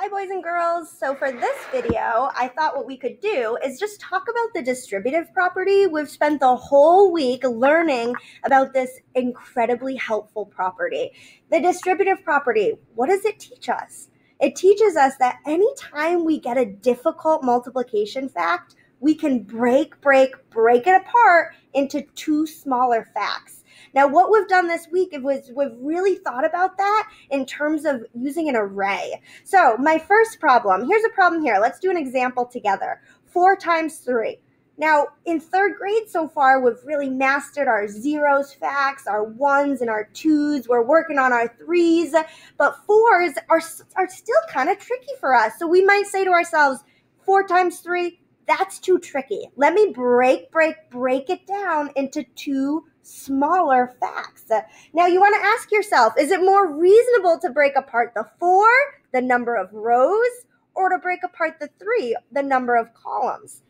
Hi boys and girls. So for this video, I thought what we could do is just talk about the distributive property. We've spent the whole week learning about this incredibly helpful property. The distributive property, what does it teach us? It teaches us that anytime we get a difficult multiplication fact, we can break, break, break it apart into two smaller facts. Now, what we've done this week it was we've really thought about that in terms of using an array. So, my first problem here's a problem here. Let's do an example together. Four times three. Now, in third grade so far, we've really mastered our zeros facts, our ones and our twos. We're working on our threes, but fours are, are still kind of tricky for us. So we might say to ourselves, four times three, that's too tricky. Let me break, break, break it down into two smaller facts. Now, you want to ask yourself is it more reasonable to break apart the four, the number of rows, or to break apart the three, the number of columns?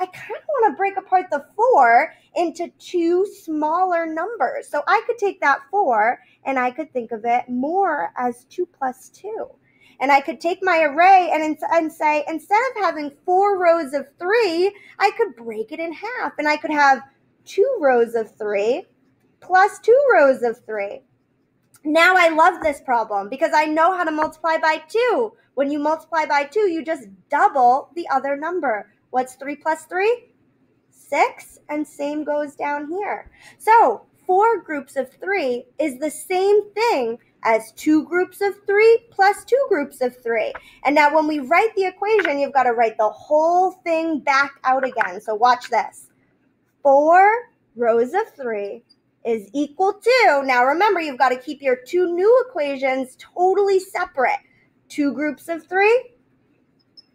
I kind of want to break apart the four into two smaller numbers. So I could take that four and I could think of it more as two plus two. And I could take my array and, and say, instead of having four rows of three, I could break it in half and I could have two rows of three plus two rows of three. Now I love this problem because I know how to multiply by two. When you multiply by two, you just double the other number. What's three plus three? Six, and same goes down here. So four groups of three is the same thing as two groups of three plus two groups of three. And now when we write the equation, you've got to write the whole thing back out again. So watch this. Four rows of three is equal to, now remember, you've got to keep your two new equations totally separate. Two groups of three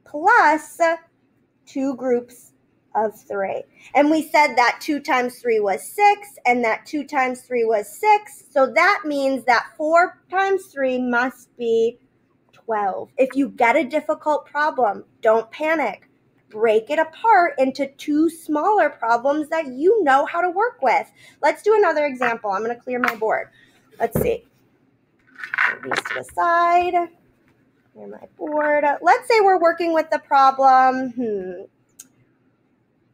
plus two groups of three. And we said that two times three was six, and that two times three was six. So that means that four times three must be 12. If you get a difficult problem, don't panic break it apart into two smaller problems that you know how to work with. Let's do another example. I'm going to clear my board. Let's see. Put these to the side. Clear my board. Let's say we're working with the problem. Hmm.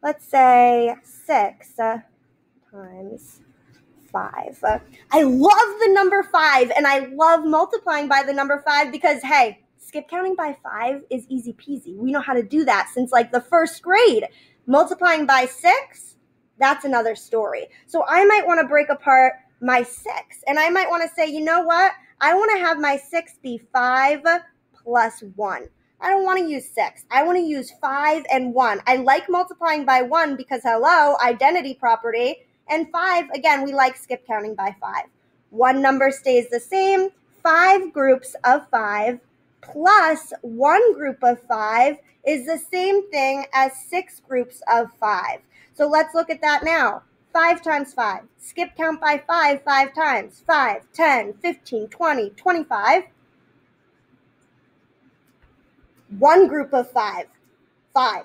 Let's say six uh, times five. I love the number five, and I love multiplying by the number five because, hey, skip counting by five is easy peasy. We know how to do that since like the first grade. Multiplying by six, that's another story. So I might want to break apart my six and I might want to say, you know what? I want to have my six be five plus one. I don't want to use six. I want to use five and one. I like multiplying by one because, hello, identity property. And five, again, we like skip counting by five. One number stays the same, five groups of five plus one group of five is the same thing as six groups of five. So let's look at that now. 5 times 5. Skip count by 5 5 times. 5, 10, 15, 20, 25. One group of 5. 5.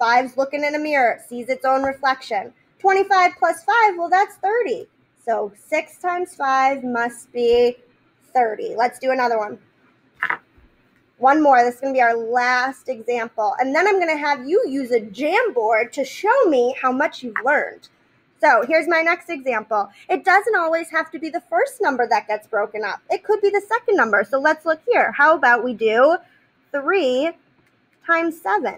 Five's looking in a mirror, sees its own reflection. 25 plus 5, well, that's 30. So 6 times 5 must be 30. Let's do another one one more. This is going to be our last example. And then I'm going to have you use a Jamboard to show me how much you've learned. So here's my next example. It doesn't always have to be the first number that gets broken up. It could be the second number. So let's look here. How about we do 3 times 7?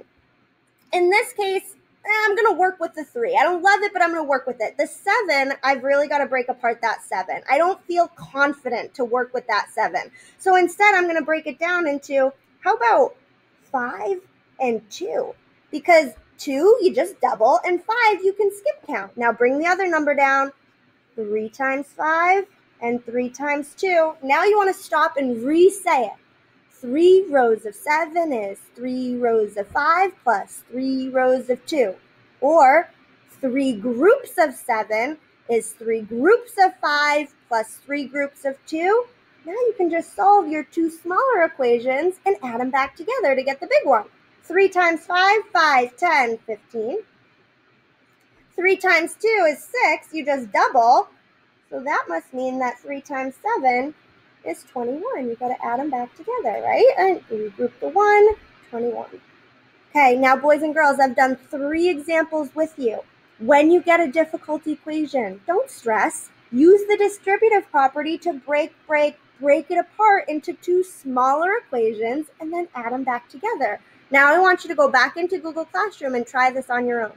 In this case, Eh, I'm going to work with the three. I don't love it, but I'm going to work with it. The seven, I've really got to break apart that seven. I don't feel confident to work with that seven. So instead, I'm going to break it down into how about five and two? Because two, you just double, and five, you can skip count. Now bring the other number down. Three times five and three times two. Now you want to stop and re say it three rows of seven is three rows of five plus three rows of two. Or three groups of seven is three groups of five plus three groups of two. Now you can just solve your two smaller equations and add them back together to get the big one. 3 times 5, 5, 10, 15. 3 times 2 is 6. You just double. So that must mean that 3 times 7 is 21. You got to add them back together, right? And you group the 1, 21. Okay, now boys and girls, I've done three examples with you. When you get a difficult equation, don't stress. Use the distributive property to break, break, break it apart into two smaller equations and then add them back together. Now I want you to go back into Google Classroom and try this on your own.